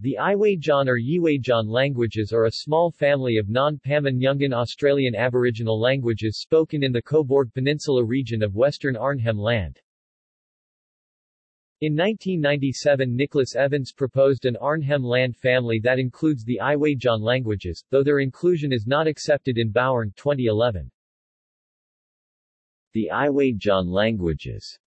The Iwaidjan or Yiwaidjan languages are a small family of non-Pamanyungan Australian Aboriginal languages spoken in the Cobourg Peninsula region of western Arnhem Land. In 1997 Nicholas Evans proposed an Arnhem Land family that includes the Iwaidjan languages, though their inclusion is not accepted in Bowern 2011. The Iwaidjan languages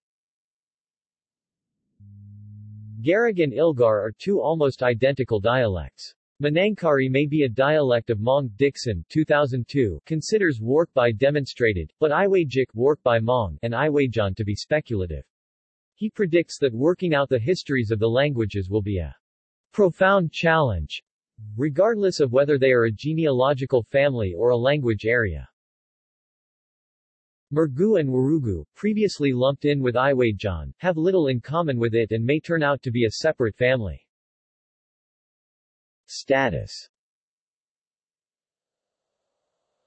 Garig and Ilgar are two almost identical dialects. Manangkari may be a dialect of Maung. Dixon 2002 considers Warrkbi demonstrated, but Iwaidjic Warrkbi Maung and Iwaidjan to be speculative. He predicts that working out the histories of the languages will be a profound challenge, regardless of whether they are a genealogical family or a language area. Marrgu and Wurrugu, previously lumped in with Iwaidjan, have little in common with it and may turn out to be a separate family. Status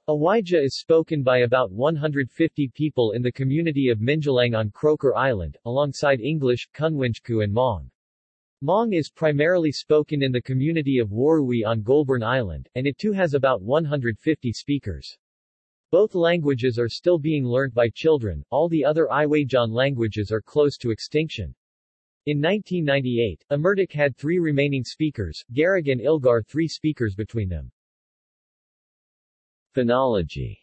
Iwaidja is spoken by about 150 people in the community of Minjilang on Croker Island, alongside English, Kunwinjku and Maung. Maung is primarily spoken in the community of Warruwi on Goulburn Island, and it too has about 150 speakers. Both languages are still being learnt by children, all the other Iwaidjan languages are close to extinction. In 1998, Amurdak had three remaining speakers, Garig and Ilgar three speakers between them. Phonology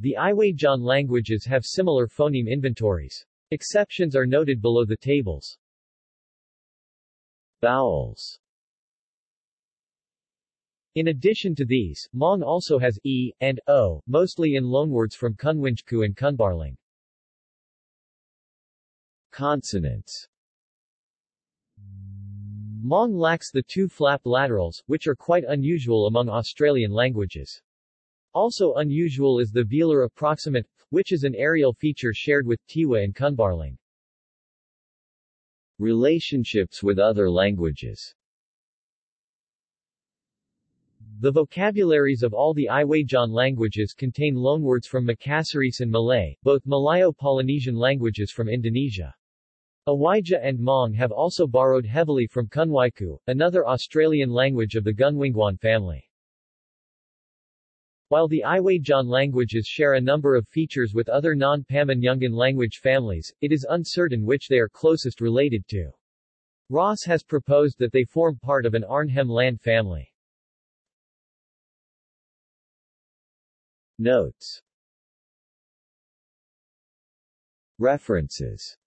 The Iwaidjan languages have similar phoneme inventories. Exceptions are noted below the tables. Vowels in addition to these, Maung also has e and o, mostly in loanwords from Kunwinjku and Kunbarlang. Consonants Maung lacks the two flap laterals, which are quite unusual among Australian languages. Also unusual is the velar approximant, which is an areal feature shared with Tiwi and Kunbarlang. Relationships with other languages The vocabularies of all the Iwaidjan languages contain loanwords from Makassarese and Malay, both Malayo-Polynesian languages from Indonesia. Iwaidja and Maung have also borrowed heavily from Kunwinjku, another Australian language of the Gunwinyguan family. While the Iwaidjan languages share a number of features with other non-Pamanyungan language families, it is uncertain which they are closest related to. Ross has proposed that they form part of an Arnhem land family. Notes. References